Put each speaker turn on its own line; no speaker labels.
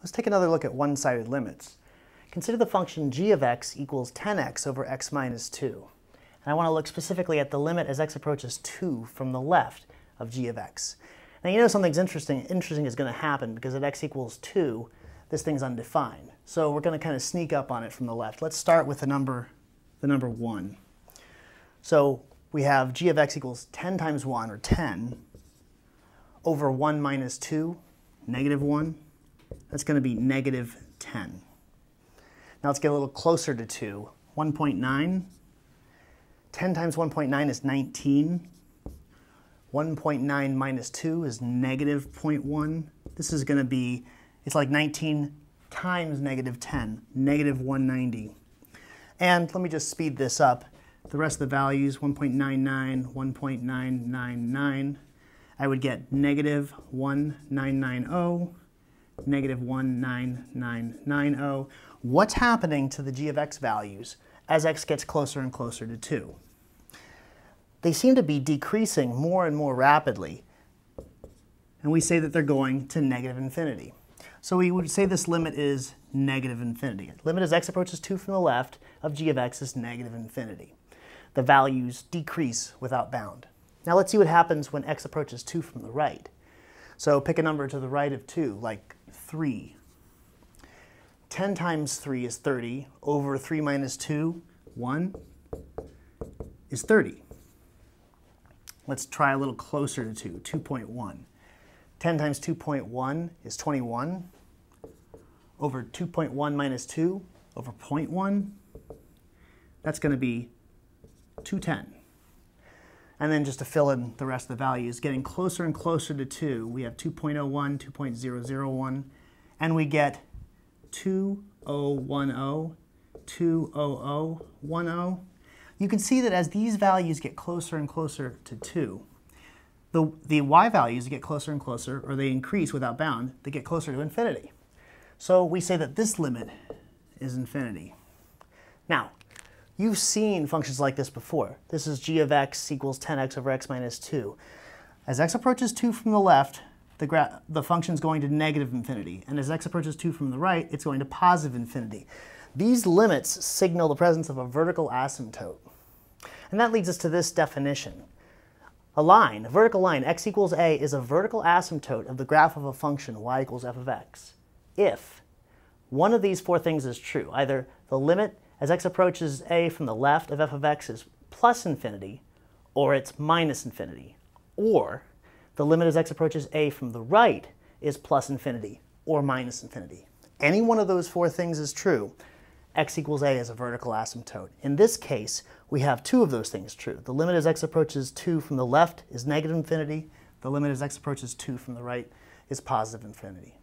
Let's take another look at one-sided limits. Consider the function g of x equals 10x over x minus 2. And I want to look specifically at the limit as x approaches 2 from the left of g of x. Now you know something's interesting, interesting is going to happen because at x equals 2, this thing's undefined. So we're going to kind of sneak up on it from the left. Let's start with the number, the number 1. So we have g of x equals 10 times 1, or 10, over 1 minus 2, negative 1. That's going to be negative 10. Now let's get a little closer to 2. 1.9. 10 times 1.9 is 19. 1.9 minus 2 is negative 0.1. This is going to be, it's like 19 times negative 10, negative 190. And let me just speed this up. The rest of the values, 1.99, 1.999, I would get negative 1990, negative 19990. What's happening to the g of x values as x gets closer and closer to 2? They seem to be decreasing more and more rapidly, and we say that they're going to negative infinity. So we would say this limit is negative infinity. Limit as x approaches 2 from the left of g of x is negative infinity. The values decrease without bound. Now let's see what happens when x approaches 2 from the right. So pick a number to the right of 2, like 3. 10 times 3 is 30. Over 3 minus 2, 1, is 30. Let's try a little closer to 2, 2.1. 10 times 2.1 is 21. Over 2.1 minus 2 over 0.1, that's going to be 210. And then just to fill in the rest of the values, getting closer and closer to 2, we have 2.01, 2.001, and we get 2010, 20010. You can see that as these values get closer and closer to 2, the, the y values get closer and closer, or they increase without bound, they get closer to infinity. So we say that this limit is infinity. Now, you've seen functions like this before. This is g of x equals 10x over x minus 2. As x approaches 2 from the left, the, the function's going to negative infinity. And as x approaches 2 from the right, it's going to positive infinity. These limits signal the presence of a vertical asymptote. And that leads us to this definition. A line, a vertical line, x equals a, is a vertical asymptote of the graph of a function y equals f of x if one of these four things is true. Either the limit as x approaches a from the left of f of x is plus infinity, or it's minus infinity. Or the limit as x approaches a from the right is plus infinity or minus infinity. Any one of those four things is true, x equals a is a vertical asymptote. In this case, we have two of those things true. The limit as x approaches 2 from the left is negative infinity. The limit as x approaches 2 from the right is positive infinity.